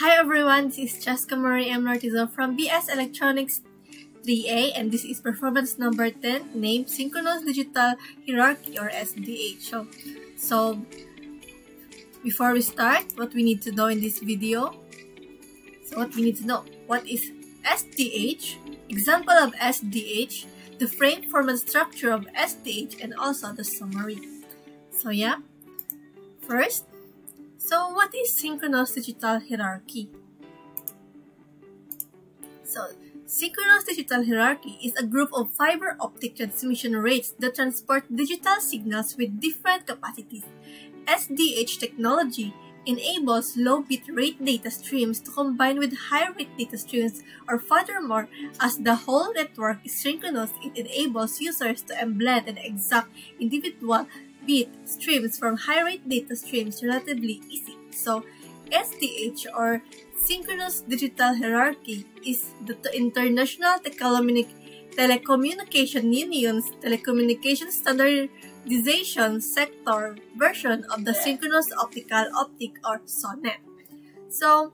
Hi everyone, this is Jessica Marie M. Nartizo from BS Electronics 3A and this is performance number 10 named Synchronous Digital Hierarchy or SDH. So, so before we start, what we need to know in this video. So what we need to know, what is SDH, example of SDH, the frame, form, and structure of SDH, and also the summary. So yeah, first, so what is synchronous digital hierarchy? So synchronous digital hierarchy is a group of fiber optic transmission rates that transport digital signals with different capacities. SDH technology enables low bit rate data streams to combine with high rate data streams or furthermore, as the whole network is synchronous, it enables users to blend and exact individual bit streams from high rate data streams relatively easy. So SDH or Synchronous Digital Hierarchy is the International Telecommunication Union's telecommunication standardization sector version of the synchronous optical optic or SONET. So,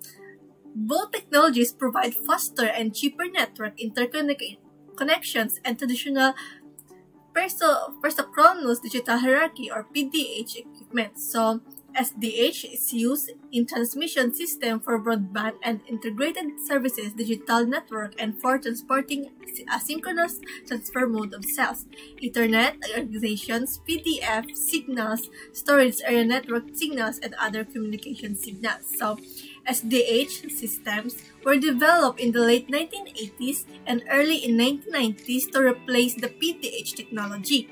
both technologies provide faster and cheaper network interconnections and traditional perso Persochronous digital hierarchy or PDH equipment. So, SDH is used in transmission system for broadband and integrated services digital network and for transporting asynchronous transfer mode of cells, Ethernet organizations, PDF signals, storage area network signals, and other communication signals. So, SDH systems were developed in the late 1980s and early in 1990s to replace the PDH technology.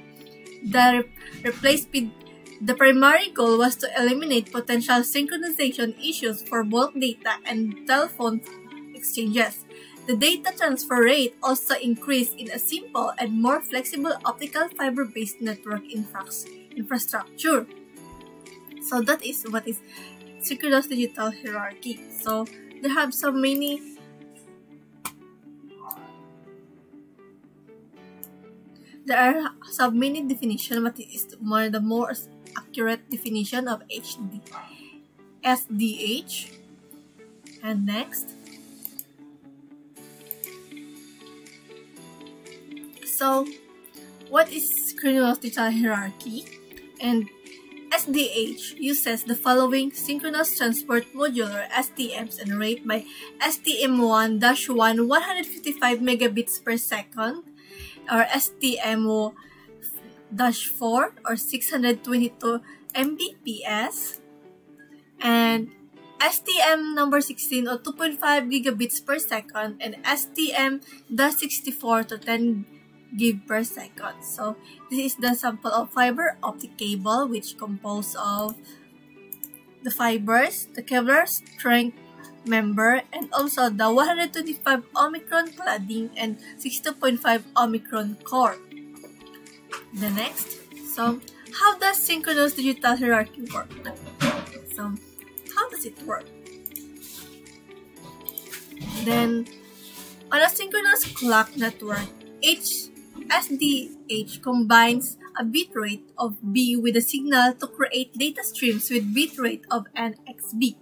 The re replaced the primary goal was to eliminate potential synchronization issues for bulk data and telephone exchanges. The data transfer rate also increased in a simple and more flexible optical fiber-based network infrastructure. So that is what is synchronous digital hierarchy. So there have so many there are so many definition but it is more the more accurate definition of HD SDH and next. So what is synchronous digital hierarchy? And SDH uses the following synchronous transport modular STMs and rate by STM1-1 155 megabits per second or STM 4 or 622 Mbps and STM number 16 or 2.5 gigabits per second and STM 64 to 10 gig per second. So this is the sample of fiber optic cable which composed of the fibers, the Kevlar strength member, and also the 125 Omicron cladding and 62.5 Omicron core. The next, so how does synchronous digital hierarchy work? So how does it work? Then, on a synchronous clock network, each SDH combines a bitrate of B with a signal to create data streams with bitrate of NXB.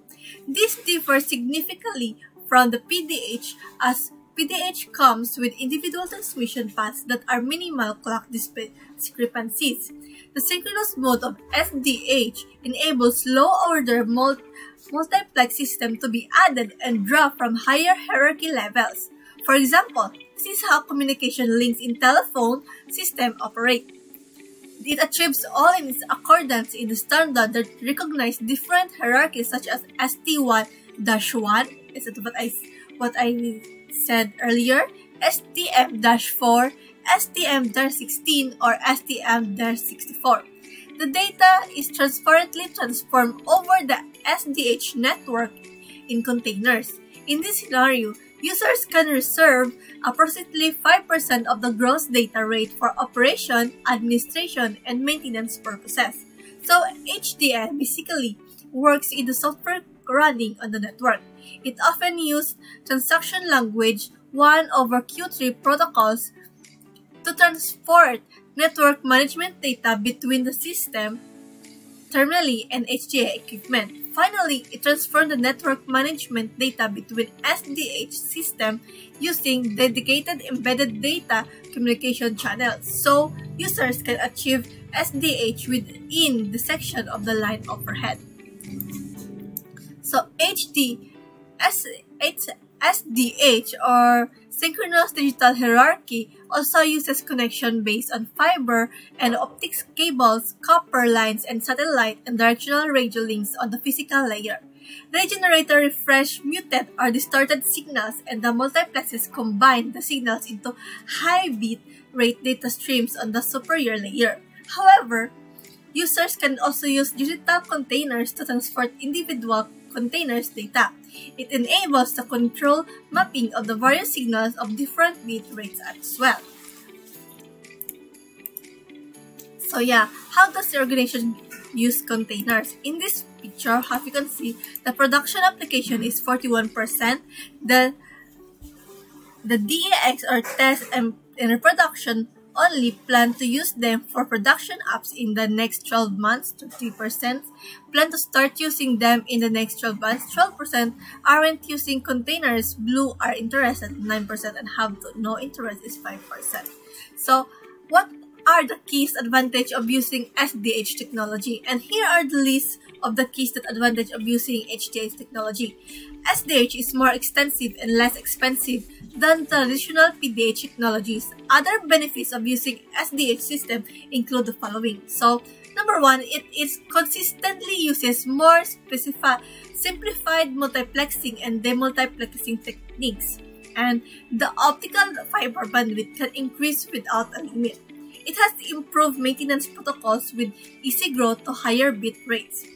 This differs significantly from the PDH as PDH comes with individual transmission paths that are minimal clock discrepancies. The synchronous mode of SDH enables low-order multiplex system to be added and dropped from higher hierarchy levels. For example, this is how communication links in telephone system operate. It achieves all in its accordance in the standard that recognize different hierarchies such as ST1-1, is that what I, what I said earlier, STM-4, STM-16, or STM-64. The data is transparently transformed over the SDH network in containers. In this scenario, users can reserve approximately 5% of the gross data rate for operation, administration, and maintenance purposes. So HDN basically works in the software running on the network. It often uses transaction language 1 over Q3 protocols to transport network management data between the system, terminally, and HDA equipment. Finally, it transferred the network management data between SDH system using dedicated embedded data communication channels so users can achieve SDH within the section of the line overhead. So HD S, H, SDH or synchronous digital hierarchy also uses connection based on fiber and optics cables, copper lines, and satellite and directional radio links on the physical layer. The generator refresh muted or distorted signals and the multiplexes combine the signals into high bit rate data streams on the superior layer. However, users can also use digital containers to transport individual containers data. It enables the control mapping of the various signals of different bit rates as well. So yeah, how does the organization use containers? In this picture, how you can see, the production application is 41%, the the DAX or test and, and reproduction only plan to use them for production apps in the next 12 months, 3%. Plan to start using them in the next 12 months, 12%. Aren't using containers, Blue are interested, 9%, and have no interest is 5%. So, what are the keys advantage of using SDH technology? And here are the list of the keys that advantage of using HDH technology. SDH is more extensive and less expensive than traditional PDH technologies. Other benefits of using SDH system include the following. So, number one, it is consistently uses more specified, simplified multiplexing and demultiplexing techniques. And the optical fiber bandwidth can increase without a limit. It has improved maintenance protocols with easy growth to higher bit rates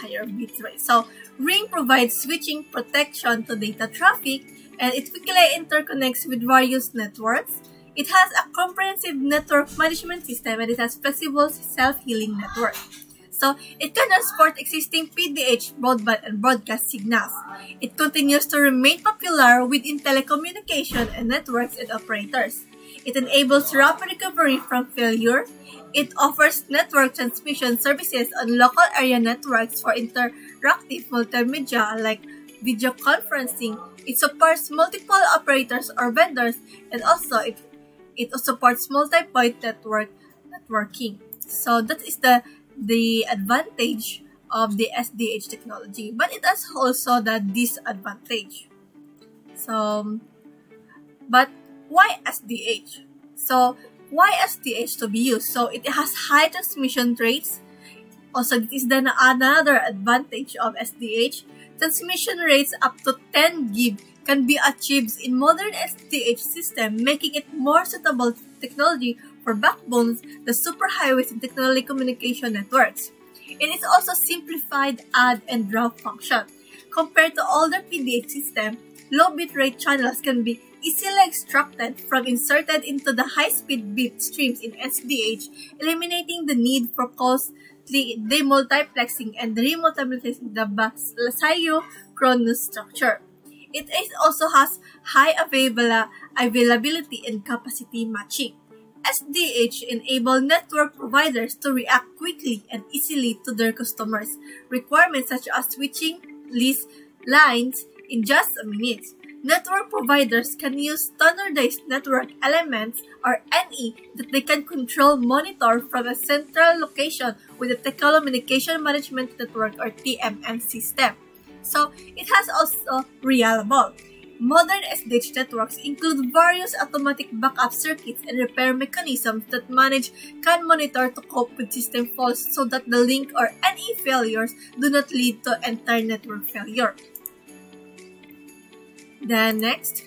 higher bit rate. So Ring provides switching protection to data traffic and it quickly interconnects with various networks. It has a comprehensive network management system and it has flexible self-healing network. So it can transport existing PDH, broadband, and broadcast signals. It continues to remain popular within telecommunication and networks and operators. It enables rapid recovery from failure it offers network transmission services on local area networks for interactive multimedia like video conferencing. It supports multiple operators or vendors and also it, it supports multi-point network networking. So that is the the advantage of the SDH technology, but it has also the disadvantage. So, but why SDH? So why SDH to be used? So it has high transmission rates. Also, this is then another advantage of SDH. Transmission rates up to 10 gig can be achieved in modern SDH system, making it more suitable technology for backbones, the superhighways and telecommunication networks. It is also simplified add and drop function. Compared to older PDH system, low bitrate channels can be easily extracted from inserted into the high-speed bit streams in SDH, eliminating the need for costly demultiplexing and remultiplexing the Basile-Chronus structure. It also has high availability and capacity matching. SDH enable network providers to react quickly and easily to their customers' requirements such as switching list lines in just a minute. Network providers can use standardized network elements or NE that they can control monitor from a central location with a telecommunication management network or TMN system. So it has also reliable. Modern SDH networks include various automatic backup circuits and repair mechanisms that manage can monitor to cope with system faults so that the link or NE failures do not lead to entire network failure. Then next,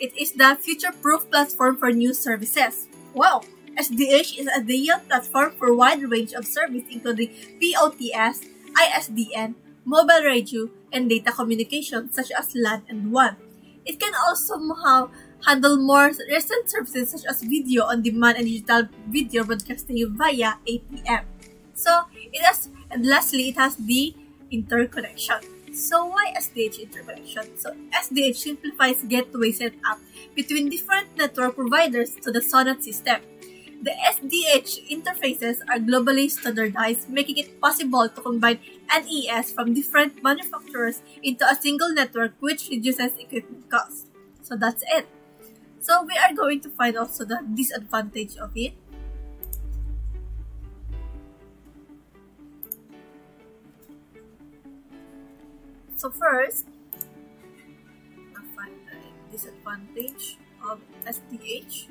it is the future-proof platform for new services. Wow! SDH is a ideal platform for wide range of services including POTS, ISDN, mobile radio, and data communication such as LAN and WAN. It can also handle more recent services such as video on demand and digital video broadcasting via ATM. So it has, and lastly, it has the interconnection. So why SDH interconnection? So SDH simplifies gateway setup between different network providers to the SONET system. The SDH interfaces are globally standardized, making it possible to combine NES from different manufacturers into a single network which reduces equipment costs. So that's it. So we are going to find also the disadvantage of it. So first, the disadvantage of SDH.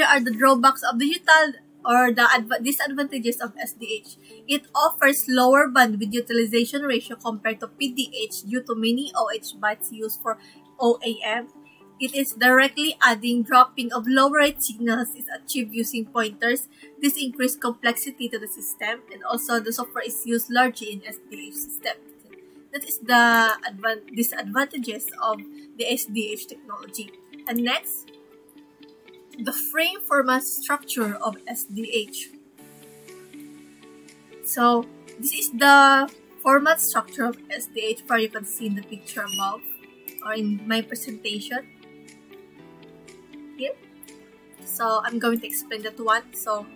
Here are the drawbacks of digital or the disadvantages of SDH. It offers lower bandwidth utilization ratio compared to PDH due to many OH bytes used for OAM. It is directly adding dropping of low rate signals is achieved using pointers. This increases complexity to the system and also the software is used largely in SDH system. That is the disadvantages of the SDH technology. And next, the frame format structure of SDH. So this is the format structure of SDH where you can see in the picture above or in my presentation here. So I'm going to explain that one. So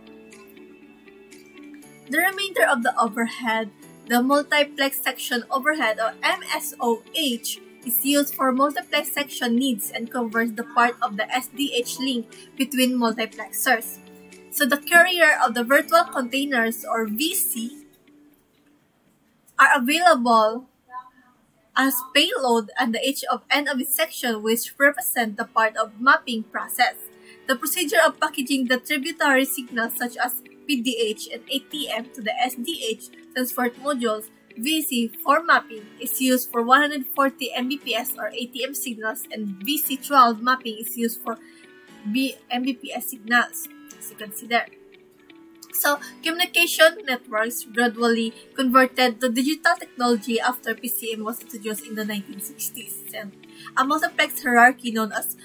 the remainder of the overhead, the multiplex section overhead or MSOH is used for multiplex section needs and covers the part of the SDH link between multiplexers. So the carrier of the virtual containers or VC are available as payload and the H of N of its section which represent the part of mapping process. The procedure of packaging the tributary signals such as PDH and ATM to the SDH transport modules VC for mapping is used for 140 Mbps or ATM signals and VC12 mapping is used for B Mbps signals, as you can see there. So, communication networks gradually converted to digital technology after PCM was introduced in the 1960s. And a multiplex hierarchy known as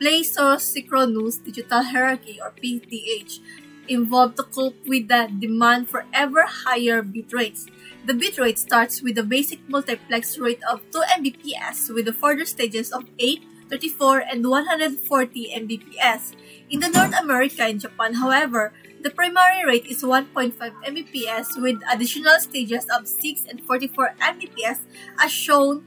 Plesiochronous Digital Hierarchy or PDH involved to cope with the demand for ever higher bit rates. The bitrate starts with the basic multiplex rate of 2 Mbps with the further stages of 8, 34, and 140 Mbps. In the North America and Japan, however, the primary rate is 1.5 Mbps with additional stages of 6 and 44 Mbps as shown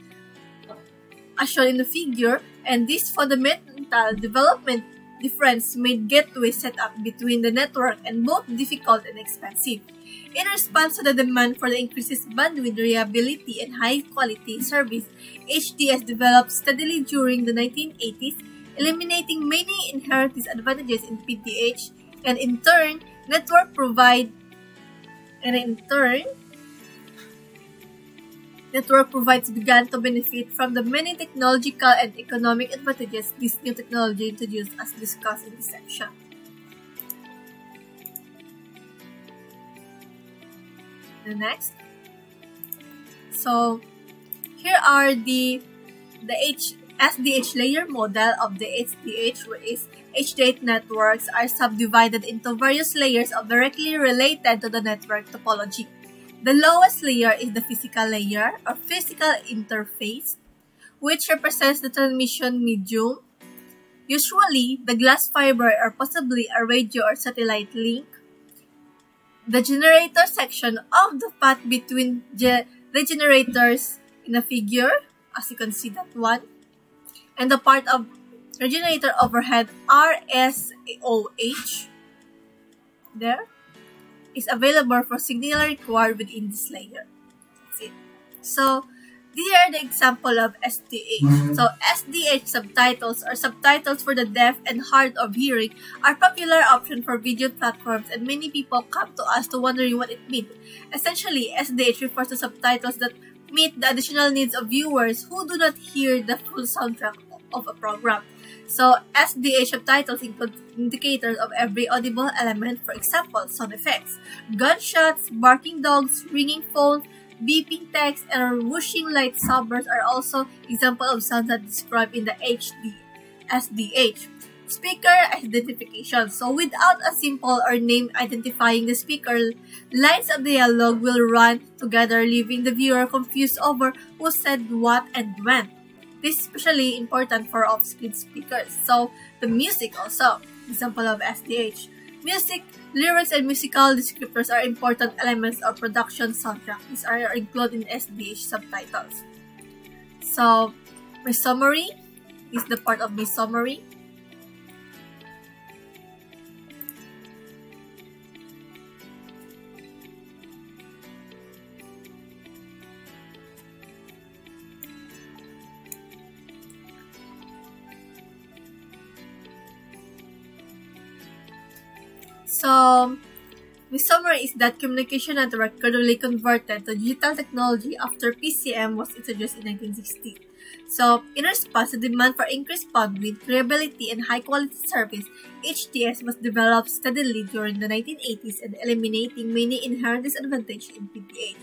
as shown in the figure and this fundamental development difference made gateway setup between the network and both difficult and expensive. In response to the demand for the increased bandwidth, reliability, and high-quality service, HDS developed steadily during the 1980s, eliminating many inherent disadvantages in PDH, and in turn, network provide and in turn, network provides began to benefit from the many technological and economic advantages this new technology introduced as discussed in this section. the next. So here are the the H SDH layer model of the SDH where is HDH networks are subdivided into various layers of directly related to the network topology. The lowest layer is the physical layer or physical interface, which represents the transmission medium. Usually, the glass fiber or possibly a radio or satellite link. The generator section of the path between the generators in a figure, as you can see that one, and the part of regenerator overhead RSOH there is available for signal required within this layer. That's it. So these are the example of SDH. Mm-hmm. So SDH subtitles or subtitles for the deaf and hard of hearing are popular option for video platforms and many people come to us to wondering what it means. Essentially, SDH refers to subtitles that meet the additional needs of viewers who do not hear the full soundtrack of a program. So, SDH subtitles include indicators of every audible element, for example, sound effects. Gunshots, barking dogs, ringing phones, beeping text, and whooshing lightsabers are also examples of sounds that described in the HD SDH. Speaker identification. So without a symbol or name identifying the speaker, lines of dialogue will run together, leaving the viewer confused over who said what and when. This is especially important for off-screen speakers. So the music also, example of SDH. Music, lyrics, and musical descriptors are important elements of production soundtrack. These are included in SDH subtitles. So, my summary is the part of my summary. So, the summary is that communication network gradually converted to digital technology after PCM was introduced in 1960. So, in response to demand for increased bandwidth, reliability, and high-quality service, HTS was developed steadily during the 1980s and eliminating many inherent disadvantages in PDH.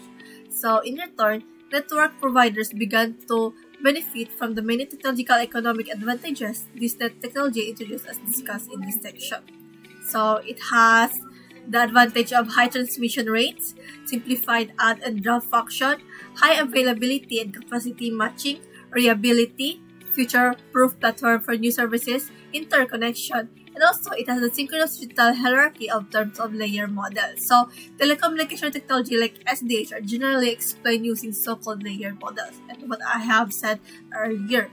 So, in return, network providers began to benefit from the many technological economic advantages this technology introduced as discussed in this section. So it has the advantage of high transmission rates, simplified add and drop function, high availability and capacity matching, reliability, future-proof platform for new services, interconnection, and also it has a synchronous digital hierarchy of terms of layer model. So telecommunication technology like SDH are generally explained using so-called layer models, and what I have said earlier.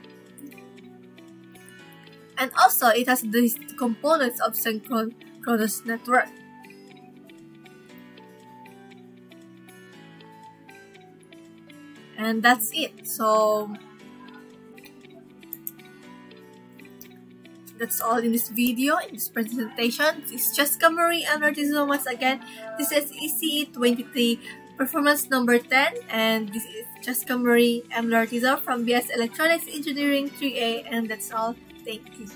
And also it has these components of synchron Oh, Cronus network. And that's it. So that's all in this video, in this presentation. This is Jessica Marie and once again. This is ECE 23 performance number 10 and this is Jessica Marie. Lortizo from BS Electronics Engineering 3A and that's all. Thank you.